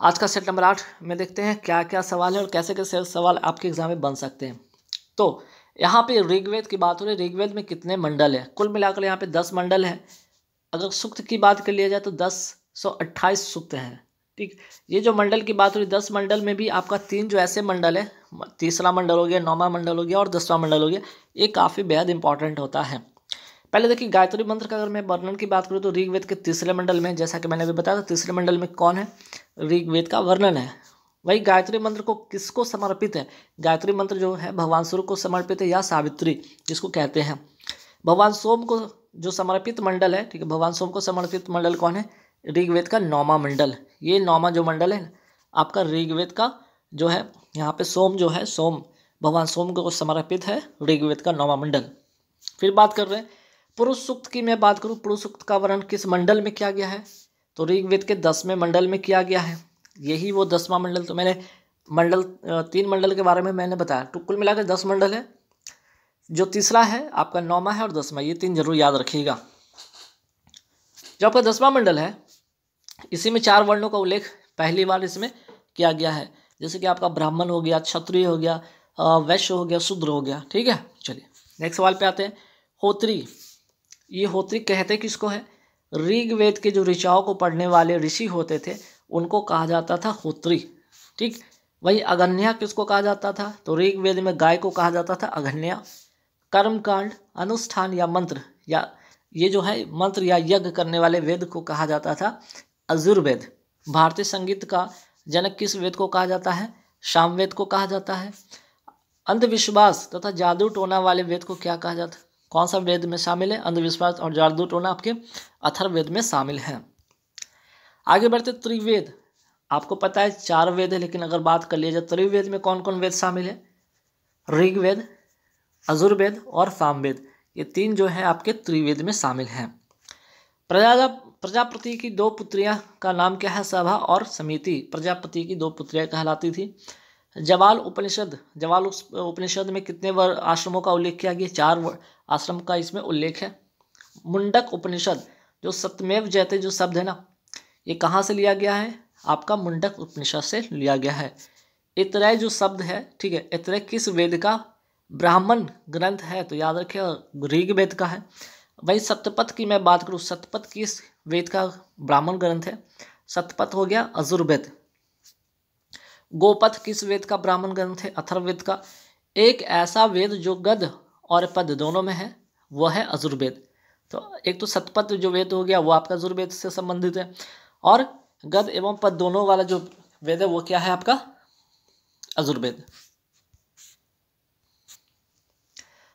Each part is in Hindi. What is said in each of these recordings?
आज का सेट नंबर आठ में देखते हैं क्या क्या सवाल है और कैसे कैसे सवाल आपके एग्ज़ाम में बन सकते हैं। तो यहाँ पे ऋग्वेद की बात हो रही है, ऋग्वेद में कितने मंडल है? कुल मिलाकर यहाँ पे दस मंडल है। अगर सूक्त की बात कर लिया जाए तो दस सौ अट्ठाईस सूक्त हैं, ठीक? ये जो मंडल की बात हो रही दस मंडल में भी आपका तीन जो ऐसे मंडल है, तीसरा मंडल हो गया, नौवा मंडल हो गया और दसवां मंडल हो गया, ये काफ़ी बेहद इंपॉर्टेंट होता है। पहले देखिए, गायत्री मंत्र का अगर मैं वर्णन की बात करूँ तो ऋग्वेद के तीसरे मंडल में, जैसा कि मैंने अभी बताया था, तीसरे मंडल में कौन है? ऋग्वेद का वर्णन है। वही गायत्री मंत्र को किसको समर्पित है? गायत्री मंत्र जो है, भगवान सूर्य को समर्पित है या सावित्री, जिसको कहते हैं। भगवान सोम को जो समर्पित मंडल है, ठीक है, भगवान सोम को समर्पित मंडल कौन है? ऋग्वेद का नौमा मंडल। ये नौमा जो मंडल है, आपका ऋग्वेद का जो है, यहाँ पे सोम जो है, सोम, भगवान सोम को समर्पित है, ऋग्वेद का नौमा मंडल। फिर बात कर रहे हैं पुरुष सूक्त की मैं बात करूँ पुरुष सूक्त का वर्णन किस मंडल में किया गया है? तो ऋग्वेद के दसवें मंडल में किया गया है। यही वो दसवां मंडल तो मैंने मंडल तीन मंडल के बारे में मैंने बताया। तो कुल मिलाकर दस मंडल है। जो तीसरा है, आपका नौमा है और दसवां। ये तीन ज़रूर याद रखिएगा। जो आपका दसवां मंडल है, इसी में चार वर्णों का उल्लेख पहली बार इसमें किया गया है। जैसे कि आपका ब्राह्मण हो गया, क्षत्रिय हो गया वैश्य हो गया, शूद्र हो गया, ठीक है? चलिए नेक्स्ट सवाल पे आते हैं। होत्री। ये होत्री कहते किसको है? ऋग्वेद के जो ऋषाओं को पढ़ने वाले ऋषि होते थे, उनको कहा जाता था होत्री। ठीक? वही अगन्या किसको कहा जाता था? तो ऋग्वेद में गाय को कहा जाता था अगन्या कर्मकांड, अनुष्ठान या मंत्र, या ये जो है, मंत्र या यज्ञ करने वाले वेद को कहा जाता था अजुर्वेद। भारतीय संगीत का जनक किस वेद को कहा जाता है? शामवेद को कहा जाता है। अंधविश्वास तथा जादू टोना वाले वेद को क्या कहा जाता कौन सा वेद में शामिल है? अंधविश्वास और जादू टोना आपके अथर्ववेद में शामिल है। आगे बढ़ते त्रिवेद। आपको पता है, चार वेद है, लेकिन अगर बात कर लिया जाए, त्रिवेद में कौन कौन वेद शामिल है? ऋग्वेद, अजुर्वेद और सामवेद। ये तीन जो है, आपके त्रिवेद में शामिल हैं। प्रजा प्रजापति की दो पुत्रियाँ का नाम क्या है? सभा और समिति। प्रजापति की दो पुत्रियाँ कहलाती थी। जवाल उपनिषद जवाल उपनिषद में कितने वर, आश्रमों का उल्लेख किया गया? चार आश्रम का इसमें उल्लेख है। मुंडक उपनिषद, जो सत्यमेव जयते जो शब्द है ना, ये कहाँ से लिया गया है? आपका मुंडक उपनिषद से लिया गया है। इतरय जो शब्द है, ठीक है इतरय किस वेद का? ब्राह्मण ग्रंथ है तो याद रखिए ऋग वेद का है। वही सत्यपथ की मैं बात करूँ, सतपथ किस वेद का ब्राह्मण ग्रंथ है? सतपथ हो गया अजुर्वेद। गोपथ किस वेद का ब्राह्मण ग्रंथ है? अथर्ववेद का। एक ऐसा वेद जो गद और पद दोनों में है, वह है अजुर्वेद। तो एक तो सतपथ जो वेद हो गया, वो आपका अजुर्वेद से संबंधित है। और गद एवं पद दोनों वाला जो वेद है, वो क्या है आपका? अजुर्वेद।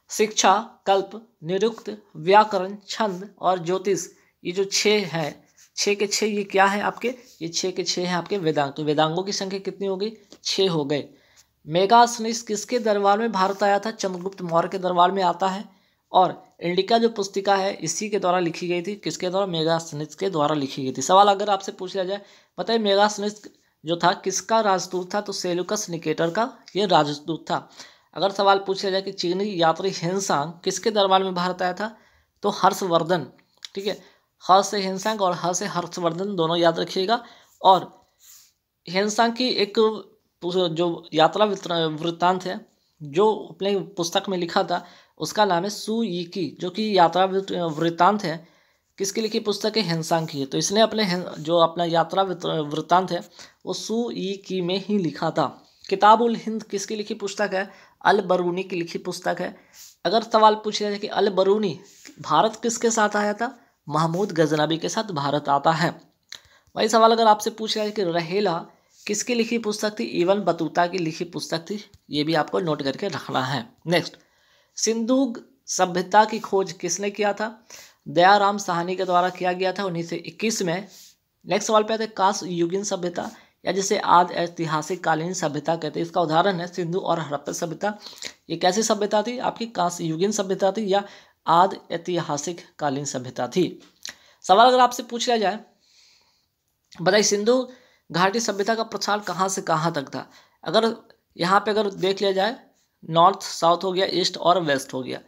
शिक्षा, कल्प, निरुक्त, व्याकरण, छंद और ज्योतिष, ये जो छः है छः के छः ये क्या है आपके? ये छः के छः हैं आपके वेदांग। तो वेदांगों की संख्या कितनी हो गई? छः हो गए। मेगासनिस किसके दरबार में भारत आया था? चंद्रगुप्त मौर्य के दरबार में आता है। और इंडिका जो पुस्तिका है, इसी के द्वारा लिखी गई थी। किसके द्वारा? मेगासनिस के द्वारा लिखी गई थी। सवाल अगर आपसे पूछ जाए, बताइए मेगासनिस जो था, किसका राजदूत था? तो सेलुकस निकेटर का ये राजदूत था। अगर सवाल पूछ जाए कि चीनी यात्री हिंसांग किसके दरबार में भारत आया था? तो हर्षवर्धन, ठीक है? ह से हिंसांग और ह से हर्षवर्धन दोनों याद रखिएगा। और हिंसांग की एक जो यात्रा वृत्तांत है, जो अपने पुस्तक में लिखा था, उसका नाम है सु ई की, जो कि यात्रा वृत्तांत है। किसकी लिखी पुस्तक है? हिंसांग की है। तो इसने अपने जो अपना यात्रा वृत्तांत है, वो सु ई की में ही लिखा था। किताब उल हिंद किसकी लिखी पुस्तक है? अल बरूनी की लिखी पुस्तक है। अगर सवाल पूछ जाए कि अल बरूनी भारत किसके साथ आया था? महमूद गजनबी के साथ भारत आता है। वही सवाल अगर आपसे पूछ है कि रहेला, किसकी लिखी पुस्तक थी? इवन बतूता की लिखी पुस्तक थी, ये भी आपको नोट करके रखना है। नेक्स्ट सिंधु सभ्यता की खोज किसने किया था? दयाराम साहनी के द्वारा किया गया था उन्नीस सौ इक्कीस में। नेक्स्ट सवाल पे आते हैं काश युगिन सभ्यता, या जिसे आद ऐतिहासिक कालीन सभ्यता कहते हैं। इसका उदाहरण है, सिंधु और हड़प्पा सभ्यता। ये कैसी सभ्यता थी? आपकी काश युगिन सभ्यता थी या आद ऐतिहासिक कालीन सभ्यता थी। सवाल अगर आपसे पूछ लिया जाए, बताइए सिंधु घाटी सभ्यता का प्रसार कहाँ से कहाँ तक था? अगर यहाँ पे अगर देख लिया जाए, नॉर्थ, साउथ हो गया, ईस्ट और वेस्ट हो गया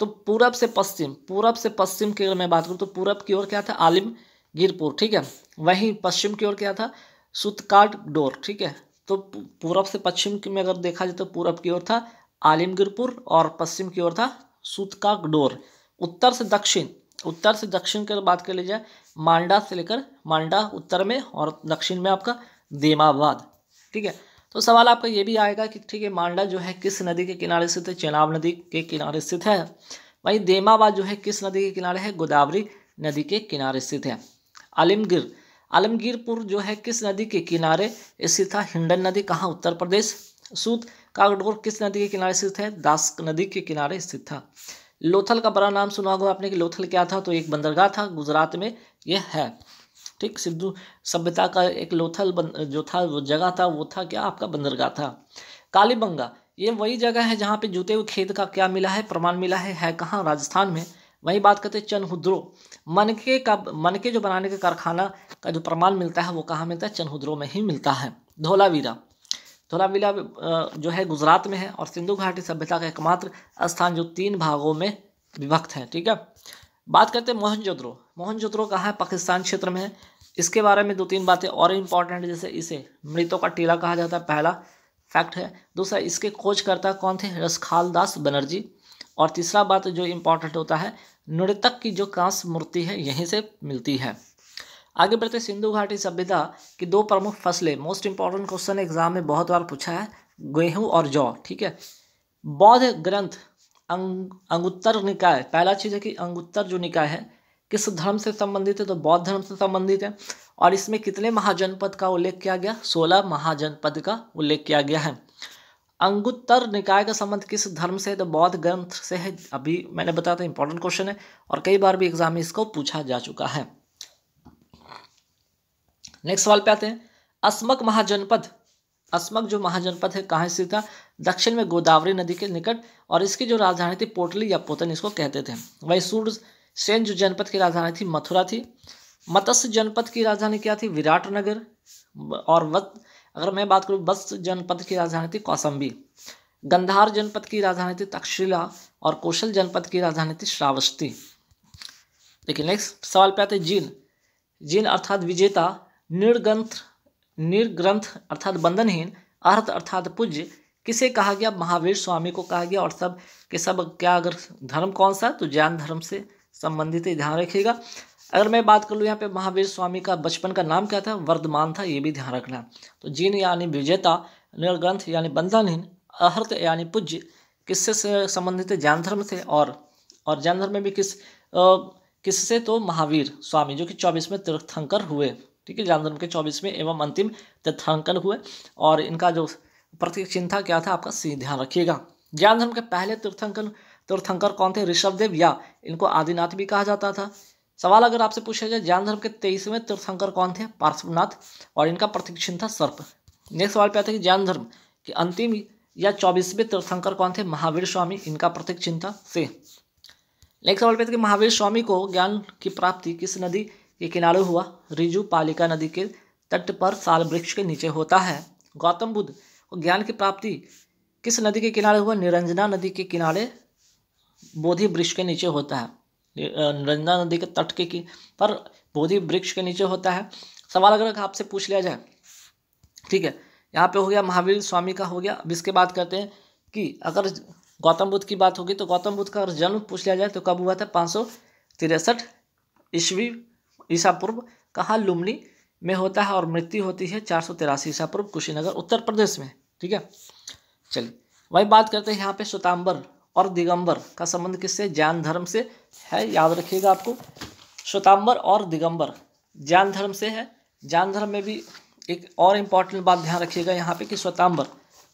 तो पूरब से पश्चिम, पूरब से पश्चिम की अगर मैं बात करूँ तो पूरब की ओर क्या था? आलिम गिरपुर, ठीक है? वहीं पश्चिम की ओर क्या था? सुतकाट डोर, ठीक है? तो पूर्व से पश्चिम में अगर देखा जाए तो पूर्व की ओर था आलिमगिरपुर और पश्चिम की ओर था सुतकाक डोर। उत्तर से दक्षिण। उत्तर से दक्षिण की बात कर ली जाए मांडा से लेकर मांडा उत्तर में और दक्षिण में आपका देमाबाद। ठीक है? तो सवाल आपका ये भी आएगा कि ठीक है मांडा जो है किस नदी के किनारे स्थित है? चेनाब नदी के किनारे स्थित है। वहीं देमाबाद जो है किस नदी के किनारे है? गोदावरी नदी के किनारे स्थित है। आलमगिर। आलमगीरपुर जो है किस नदी के किनारे स्थित था? हिंडन नदी। कहाँ? उत्तर प्रदेश। सूत। कागडोर किस नदी के किनारे स्थित है? दास नदी के किनारे स्थित था। लोथल का बड़ा नाम सुना होगा आपने कि लोथल क्या था? तो एक बंदरगाह था, गुजरात में यह है। ठीक, सिद्धू, सभ्यता का एक लोथल जो था, वो जगह था, वो था क्या आपका बंदरगाह था? कालीबंगा, ये वही जगह है जहाँ पे जूते हुए खेत का क्या मिला है? प्रमाण मिला है है कहाँ? राजस्थान में। वही बात करते हैं चनहुद्रो मनके का, मनके जो बनाने का कारखाना का जो प्रमाण मिलता है, वो कहाँ मिलता है? चनहुद्रो में ही मिलता है। धोलावीरा धोलावीरा जो है गुजरात में है और सिंधु घाटी सभ्यता का एकमात्र स्थान जो तीन भागों में विभक्त है, ठीक है? बात करते हैं मोहनजोद्रो मोहनजोद्रो कहाँ है? पाकिस्तान क्षेत्र में है। इसके बारे में दो तीन बातें और इंपॉर्टेंट जैसे इसे मृतों का टीला कहा जाता है, पहला फैक्ट है। दूसरा, इसके खोजकर्ता कौन थे? रसखाल दास बनर्जी। और तीसरा बात जो इम्पोर्टेंट होता है नृतक की जो कांस मूर्ति है, यहीं से मिलती है। आगे बढ़ते सिंधु घाटी सभ्यता की दो प्रमुख फ़सलें। मोस्ट इंपॉर्टेंट क्वेश्चन एग्ज़ाम में बहुत बार पूछा है, गेहूँ और जौ, ठीक है? बौद्ध ग्रंथ, अंग, अंगुत्तर निकाय। पहला चीज़ है कि अंगुत्तर जो निकाय है, किस धर्म से संबंधित है? तो बौद्ध धर्म से संबंधित है। और इसमें कितने महाजनपद का उल्लेख किया गया? सोलह महाजनपद का उल्लेख किया गया है। अंगुत्तर निकाय का संबंध किस धर्म से है? तो बौद्ध ग्रंथ से है। अभी मैंने बताया था इंपॉर्टेंट क्वेश्चन है। और कई बार भी एग्ज़ाम में इसको पूछा जा चुका है। नेक्स्ट सवाल पे आते हैं। अस्मक महाजनपद। अस्मक जो महाजनपद है, कहाँ स्थित था? दक्षिण में गोदावरी नदी के निकट और इसकी जो राजधानी थी, पोटली या पोतन, इसको कहते थे। वही सूर्य सेन जो जनपद की राजधानी थी, मथुरा थी। मत्स्य जनपद की राजधानी क्या थी? विराटनगर और वत अगर मैं बात करूँ बस जनपद की राजधानी थी कौसम्बी गंधार जनपद की राजधानी थी तक्षशिला और कौशल जनपद की राजधानी थी श्रावस्ती। देखिए, नेक्स्ट सवाल पे आते जीन। जीन अर्थात विजेता निर्ग्रंथ निर्ग्रंथ अर्थात बंधनहीन, अर्थ अर्थात पूज्य, किसे कहा गया? महावीर स्वामी को कहा गया और सब के सब क्या अगर धर्म कौन सा? तो जैन धर्म से संबंधित ध्यान रखिएगा। अगर मैं बात कर लूँ यहाँ पे महावीर स्वामी का बचपन का नाम क्या था? वर्धमान था, ये भी ध्यान रखना। तो जिन यानी विजेता निर्ग्रंथ यानी बंधनहीन अहर्त यानी पूज्य, किससे से संबंधित? है जैन धर्म से। और और जैन धर्म में भी किस किससे? तो महावीर स्वामी, जो कि चौबीसवें तीर्थंकर हुए। ठीक है जैन धर्म के चौबीसवें एवं अंतिम तीर्थंकर हुए। और इनका जो प्रतीक चिन्ह था, क्या था? आपका सी ध्यान रखिएगा। जैन धर्म के पहले तीर्थंकर तीर्थंकर कौन थे? ऋषभदेव या इनको आदिनाथ भी कहा जाता था। सवाल अगर आपसे पूछा जाए जैन धर्म के तेईसवें तीर्थंकर कौन थे? पार्श्वनाथ। और इनका प्रतीक चिन्ह था सर्प। नेक्स्ट सवाल पे आते हैं कि जैन धर्म के अंतिम या चौबीसवें तीर्थंकर कौन थे? महावीर स्वामी। इनका प्रतीक चिन्ह था से। नेक्स्ट सवाल पे आता है कि महावीर स्वामी को ज्ञान की प्राप्ति किस नदी के किनारे हुआ रिजु पालिका नदी के तट पर साल वृक्ष के नीचे होता है। गौतम बुद्ध को ज्ञान की प्राप्ति किस नदी के किनारे हुआ? निरंजना नदी के किनारे बोधि वृक्ष के नीचे होता है। निरंजना नदी के तट के की, पर बोधि वृक्ष के नीचे होता है। सवाल अगर आपसे पूछ लिया जाए, ठीक है, यहाँ पे हो गया महावीर स्वामी का हो गया। अब इसके बात करते हैं कि अगर गौतम बुद्ध की बात होगी तो गौतम बुद्ध का अगर जन्म पूछ लिया जाए तो कब हुआ था? पाँच सौ तिरसठ ईस्वी ईसा पूर्व, कहाँ, लुमनी में होता है और मृत्यु होती है चार सौ तिरासी ईसा पूर्व, कुशीनगर, उत्तर प्रदेश में। ठीक है? चलिए, वही बात करते हैं यहाँ पे स्वतांबर और दिगंबर का संबंध किससे? जैन धर्म से है, याद रखिएगा आपको। स्वतांबर और दिगंबर, जैन धर्म से है। जैन धर्म में भी एक और इंपॉर्टेंट बात ध्यान रखिएगा यहाँ पे कि स्वतांबर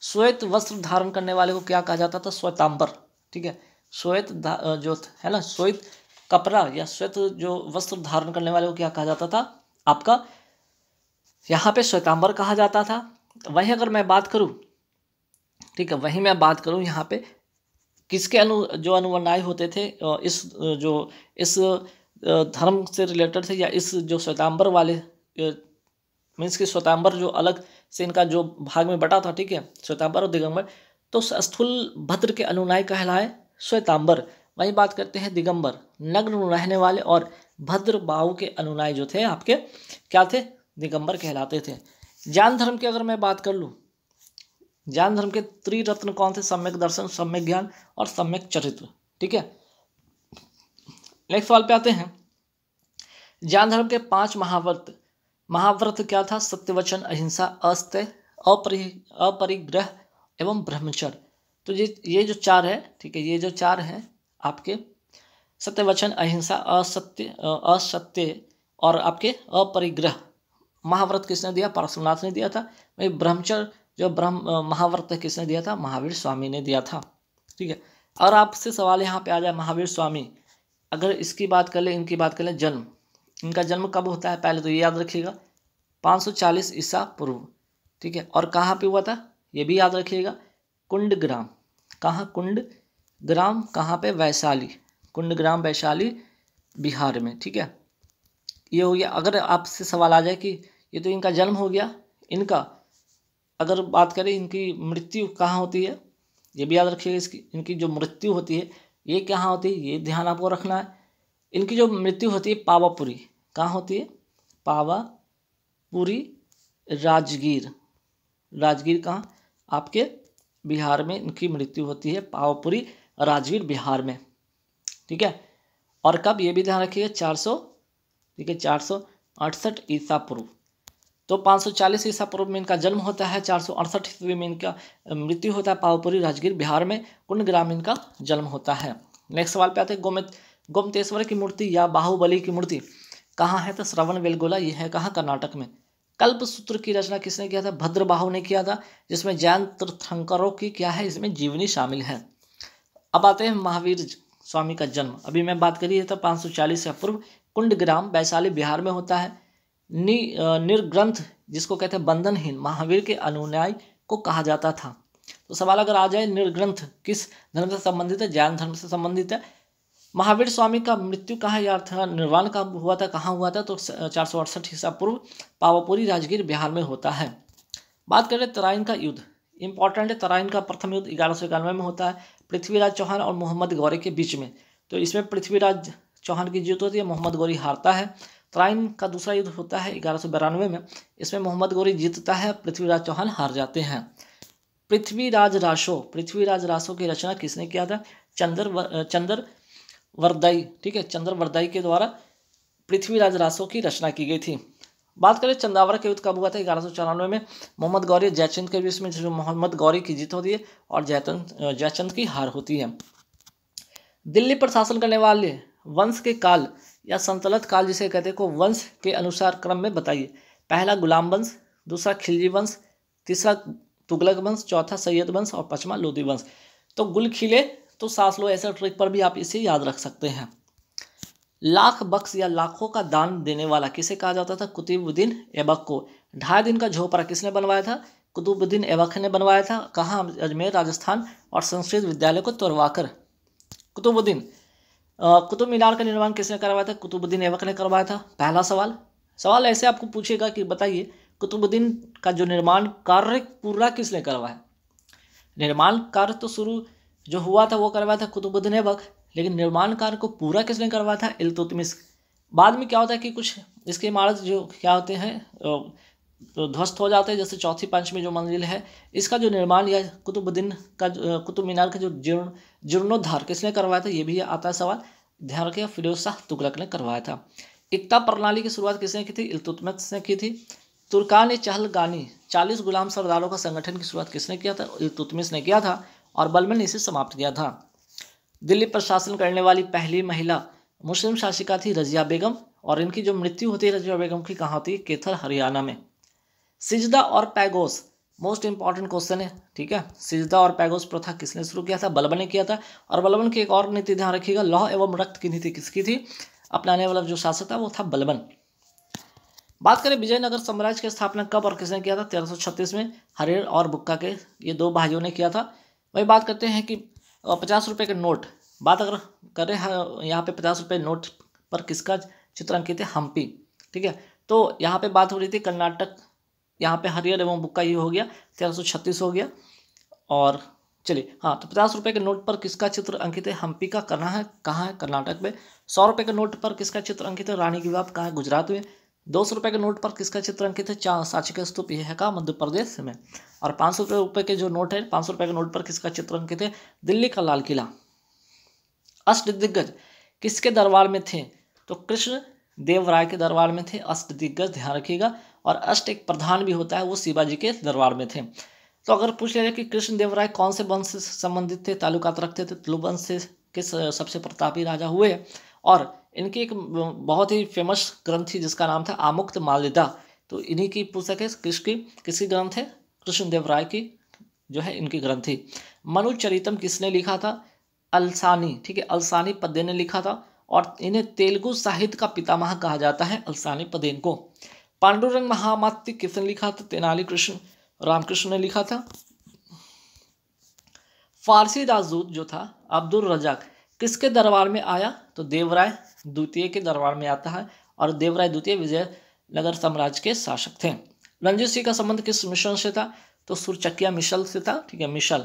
श्वेत वस्त्र धारण करने वाले को क्या कहा जाता था? स्वतांबर ठीक है? श्वेत जो है ना, श्वेत कपड़ा या श्वेत जो वस्त्र धारण करने वाले को क्या कहा जाता था? आपका यहाँ पे श्वेतांबर कहा जाता था। वहीं अगर मैं बात करूँ, ठीक है, वहीं मैं बात करूँ यहाँ पे, किसके अनु, जो अनुयायी होते थे इस जो, इस धर्म से रिलेटेड थे या इस जो श्वेतांबर वाले मीन्स कि श्वेतांबर जो अलग से इनका जो भाग में बटा था, ठीक है, श्वेतांबर और दिगंबर तो स्थूल भद्र के अनुनायी कहलाए श्वेतांबर। वही बात करते हैं दिगंबर, नग्न रहने वाले और भद्र बाहु के अनुनायी जो थे, आपके क्या थे? दिगंबर कहलाते थे। ज्ञान धर्म की अगर मैं बात कर लूँ, ज्ञान धर्म के त्रिरत्न कौन थे? सम्यक दर्शन, सम्यक ज्ञान और सम्यक चरित्र, ठीक है? नेक्स्ट सवाल पे आते हैं। ज्ञान धर्म के पाँच महाव्रत महाव्रत क्या था? सत्यवचन, अहिंसा अस्त्य अपरि, अपरिग्रह एवं ब्रह्मचर्य तो ये ये जो चार है, ठीक है, ये जो चार हैं आपके सत्यवचन, अहिंसा, असत्य असत्य और आपके अपरिग्रह। महाव्रत किसने दिया? परशुनाथ ने दिया था। वही ब्रह्मचर्य जो ब्रह्म महाव्रत किसने दिया था? महावीर स्वामी ने दिया था। ठीक है? और आपसे सवाल यहाँ पे आ जाए, महावीर स्वामी, अगर इसकी बात कर ले, इनकी बात कर लें, जन्म। इनका जन्म कब होता है? पहले तो ये याद रखिएगा 540 ईसा पूर्व। ठीक है? और कहाँ पे हुआ था? ये भी याद रखिएगा कुंड ग्राम कहाँ? कुंड ग्राम कहाँ पे? वैशाली। कुंड ग्राम वैशाली, बिहार में, ठीक है? ये हो गया। अगर आपसे सवाल आ जाए कि ये तो इनका जन्म हो गया, इनका, अगर बात करें इनकी मृत्यु कहाँ होती है, ये भी याद रखिएगा इसकी, इनकी जो मृत्यु होती है, ये कहाँ होती है, ये ध्यान आपको रखना है। इनकी जो मृत्यु होती है पावापुरी, कहाँ होती है? पावापुरी राजगीर। राजगीर कहाँ? आपके बिहार में इनकी मृत्यु होती है पावापुरी राजगीर बिहार में। ठीक है? और कब ये भी ध्यान रखिएगा? चार सौ ठीक है चार सौ अड़सठ ईसा पूर्व। तो 540 ईसा पूर्व में इनका जन्म होता है, चार सौ अड़सठ ईस्वी में इनका मृत्यु होता है पावपुरी राजगीर बिहार में, कुंड ग्राम इनका जन्म होता है। नेक्स्ट सवाल पे आते हैं, गोमित, गोमतेश्वर की मूर्ति या बाहुबली की मूर्ति कहाँ है? तो श्रवण वेलगोला, ये है कहाँ? कर्नाटक में। कल्प सूत्र की रचना किसने किया था? भद्रबाहु ने किया था, जिसमें जैन तीर्थंकरों की क्या है? इसमें जीवनी शामिल है। अब आते हैं महावीर स्वामी का जन्म। अभी मैं बात करी है तो पाँच सौ चालीस से पूर्व कुंडग्राम वैशाली बिहार में होता है। नि निर्ग्रंथ, जिसको कहते हैं बंधनहीन, महावीर के अनुन्याय को कहा जाता था। तो सवाल अगर आ जाए, निर्ग्रंथ किस धर्म से संबंधित है, जैन धर्म से संबंधित है? महावीर स्वामी का मृत्यु कहाँ या था, निर्वाण का हुआ था, कहाँ हुआ था तो चार सौ अड़सठ ईसा पूर्व पावापुरी राजगीर बिहार में होता है। बात करें तराइन का युद्ध। इंपॉर्टेंट है, तराइन का प्रथम युद्ध ग्यारह सौ इक्यानवे में होता है। पृथ्वीराज चौहान और मोहम्मद गौरी के बीच में। तो इसमें पृथ्वीराज चौहान की जीत होती है, मोहम्मद गौरी हारता है। त्राइन का दूसरा युद्ध होता है ग्यारह में। इसमें मोहम्मद गौरी जीतता है, पृथ्वीराज चौहान हार जाते हैं। पृथ्वीराज राशो पृथ्वीराज राशो की रचना किसने किया था? चंद्र चंद्र वरदाई, ठीक है? चंद्र वरदाई के द्वारा पृथ्वीराज रासो की रचना की गई थी। बात करें चंदावरा के युद्ध कब हुआ था ग्यारह सौ चौरानवे में? मोहम्मद गौरी जयचंद के बीच में जो मोहम्मद गौरी की जीत होती है और जयचंद जयचंद की हार होती है। दिल्ली पर शासन करने वाले वंश के काल या संतलत काल जिसे कहते हैं, को वंश के अनुसार क्रम में बताइए। पहला गुलाम वंश, दूसरा खिलजी वंश, तीसरा तुगलक वंश, चौथा सैयद वंश और पांचवा लोधी वंश। तो गुल खिले तो सास लो, ऐसा ट्रिक पर भी आप इसे याद रख सकते हैं। लाख बक्स या लाखों का दान देने वाला किसे कहा जाता था? कुतुबुद्दीन ऐबक को। ढाई दिन का झोपड़ा किसने बनवाया था? कुतुबुद्दीन ऐबक ने बनवाया था। कहाँ? अजमेर, राजस्थान और संस्कृत विद्यालय को तोड़वाकर। कुतुबुद्दीन कुतुब मीनार का निर्माण किसने करवाया था? कुतुबुद्दीन ऐबक ने करवाया था। पहला सवाल। सवाल ऐसे आपको पूछेगा कि बताइए, कुतुबुद्दीन का जो निर्माण कार्य पूरा किसने करवाया? निर्माण कार्य तो शुरू जो हुआ था वो करवाया था कुतुबुद्दीन ऐबक। लेकिन निर्माण कार्य को पूरा किसने करवाया था? इल्तुतमिश। बाद में क्या होता है कि कुछ इसके इमारत जो क्या होते हैं तो ध्वस्त हो जाते हैं, जैसे चौथी पंच में जो मंजिल है, इसका जो निर्माण या कुतुबुद्दीन का कुतुब मीनार का जो जीर्ण, जीर्णोद्धार किसने करवाया था? ये भी आता है सवाल। ध्यान रखिए फिरोज शाह तुगलक ने करवाया था। एकता प्रणाली की शुरुआत किसने की थी? इल्तुतमिश ने की थी। तुर्कान चहल गानी चालीस गुलाम सरदारों का संगठन की शुरुआत किसने किया था? इल्तुतमिश ने किया था और बलबन ने इसे समाप्त किया था। दिल्ली पर शासन करने वाली पहली महिला मुस्लिम शासिका थी रजिया बेगम और इनकी जो मृत्यु होती है रजिया बेगम की, कहाँ होती है? केथर हरियाणा में। सिजदा और पैगोस मोस्ट इंपॉर्टेंट क्वेश्चन है, ठीक है? सिजदा और पैगोस प्रथा किसने शुरू किया था? बलबन ने किया था। और बलबन की एक और नीति ध्यान रखिएगा, लौह एवं रक्त की नीति किसकी थी? अपनाने वाला जो शासक था वो था बलबन। बात करें विजयनगर साम्राज्य की स्थापना कब और किसने किया था? तेरह में हरेर और बुक्का के ये दो भाइयों ने किया था। वही बात करते हैं कि पचास रुपये के नोट। बात अगर करें यहाँ पे पचास रुपये नोट पर किसका चित्र अंकित है? हम्पी। ठीक है? तो यहाँ पे बात हो रही थी कर्नाटक। यहाँ पे हरियर एवं बुक्का ये हो गया, तेरह सौ छत्तीस हो गया। और चलिए हाँ तो पचास रुपये के नोट पर किसका चित्र अंकित है? हम्पी का करना है? कहाँ है? कर्नाटक में। सौ रुपये के नोट पर किसका चित्र अंकित है? रानी की बाप कहाँ है? गुजरात में। दो सौ रुपये के नोट पर किसका चित्र अंकित है? चा सांची का स्तूप, यह का मध्य प्रदेश में। और पाँच सौ रुपये के जो नोट है, पाँच सौ रुपये के नोट पर किसका चित्र अंकित है? दिल्ली का लाल किला। अष्ट दिग्गज किसके दरबार में थे? तो कृष्ण देव राय के दरबार में थे अष्ट दिग्गज ध्यान रखिएगा। और अष्ट एक प्रधान भी होता है, वो शिवाजी के दरबार में थे। तो अगर पूछ लिया कि कृष्ण देव राय कौन से वंश से संबंधित थे तालुकात रखते थे तुलु वंश से किस, सबसे प्रतापी राजा हुए? और इनकी एक बहुत ही फ़ेमस ग्रंथ थी, जिसका नाम था आमुक्त मालिदा तो इन्हीं की पुस्तक है किसकी किसकी ग्रंथ है? कृष्णदेव राय की जो है, इनकी ग्रंथ थी। मनु चरितम किसने लिखा था? अलसानी, ठीक है, अलसानी पद्य ने लिखा था, और इन्हें तेलुगु साहित्य का पितामह कहा जाता है, अलसानी पदेन को पांडुरंग महामात्य किसने लिखा था? तेनाली कृष्ण, रामकृष्ण ने लिखा था। फारसी राजदूत जो था, अब्दुल रजाक किसके दरबार में आया? तो देवराय द्वितीय के दरबार में आता है और देवराय द्वितीय विजयनगर साम्राज्य के शासक थे। रंजीत सिंह का संबंध किस मिशन से था? तो सुरचकिया मिशल से था, ठीक है मिशल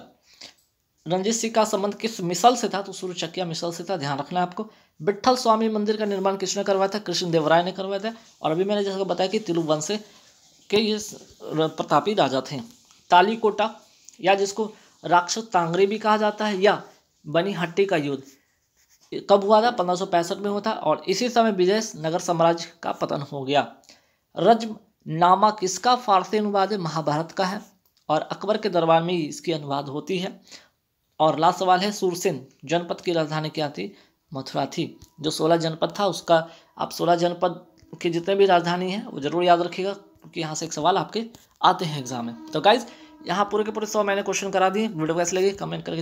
रंजीत सिंह का संबंध किस मिसल से था? तो सुरचकिया मिसल से था, ध्यान रखना आपको। विठल स्वामी मंदिर का निर्माण किसने करवाया था? कृष्ण देवराय ने करवाया था। और अभी मैंने जैसा बताया कि तिरुवंश के ये प्रतापी राजा थे। तालीकोटा, या जिसको राक्षस तांगरे भी कहा जाता है, या बनी हट्टी का युद्ध। कब हुआ था? पंद्रह में हुआ था और इसी समय विजय नगर साम्राज्य का पतन हो गया। रज नामा किसका? फारसी अनुवाद है, महाभारत का है और अकबर के दरबार में इसकी अनुवाद होती है। और लास्ट सवाल है, सुरसेन जनपद की राजधानी क्या थी? मथुरा थी। जो सोलह जनपद था, उसका आप सोलह जनपद की जितने भी राजधानी है, वो ज़रूर याद रखिएगा, क्योंकि यहाँ से एक सवाल आपके आते हैं एग्ज़ाम में। तो गाइज़ यहाँ पूरे के पूरे सौ मैंने क्वेश्चन करा दिए। वीडियो कैसे लगे कमेंट करके